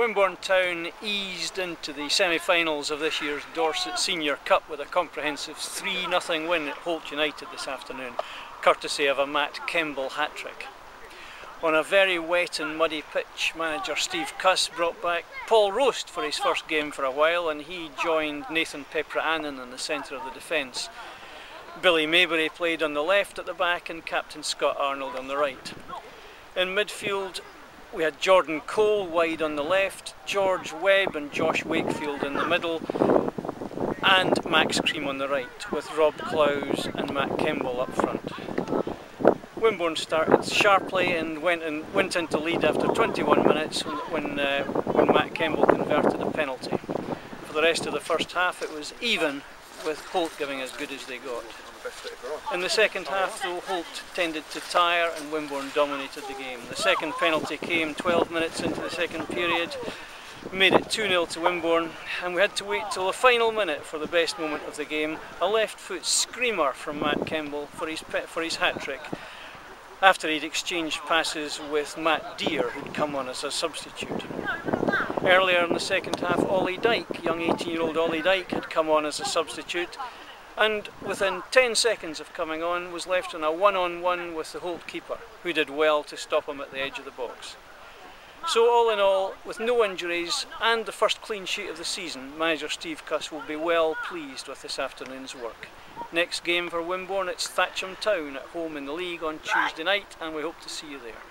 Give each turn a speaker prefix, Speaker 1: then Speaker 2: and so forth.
Speaker 1: Wimborne Town eased into the semi-finals of this year's Dorset Senior Cup with a comprehensive 3-0 win at Holt United this afternoon, courtesy of a Matt Kemble hat-trick. On a very wet and muddy pitch, manager Steve Cuss brought back Paul Roast for his first game for a while and he joined Nathan Pepranen in the centre of the defence. Billy Maybury played on the left at the back and Captain Scott Arnold on the right. In midfield, we had Jordan Cole wide on the left, George Webb and Josh Wakefield in the middle, and Max Cream on the right, with Rob Clowes and Matt Kemble up front. Wimborne started sharply and went and went into lead after 21 minutes when when, uh, when Matt Kemble converted a penalty. For the rest of the first half, it was even, with Holt giving as good as they got. In the second half, though, Holt tended to tire and Wimborne dominated the game. The second penalty came 12 minutes into the second period, made it 2-0 to Wimborne, and we had to wait till the final minute for the best moment of the game, a left foot screamer from Matt Kemble for his, for his hat-trick after he'd exchanged passes with Matt Deere, who'd come on as a substitute. Earlier in the second half, Ollie Dyke, young 18-year-old Ollie Dyke, had come on as a substitute, and within 10 seconds of coming on, was left on a one-on-one -on -one with the Holt keeper, who did well to stop him at the edge of the box. So all in all, with no injuries and the first clean sheet of the season, manager Steve Cuss will be well pleased with this afternoon's work. Next game for Wimborne, it's Thatcham Town at home in the league on Tuesday night and we hope to see you there.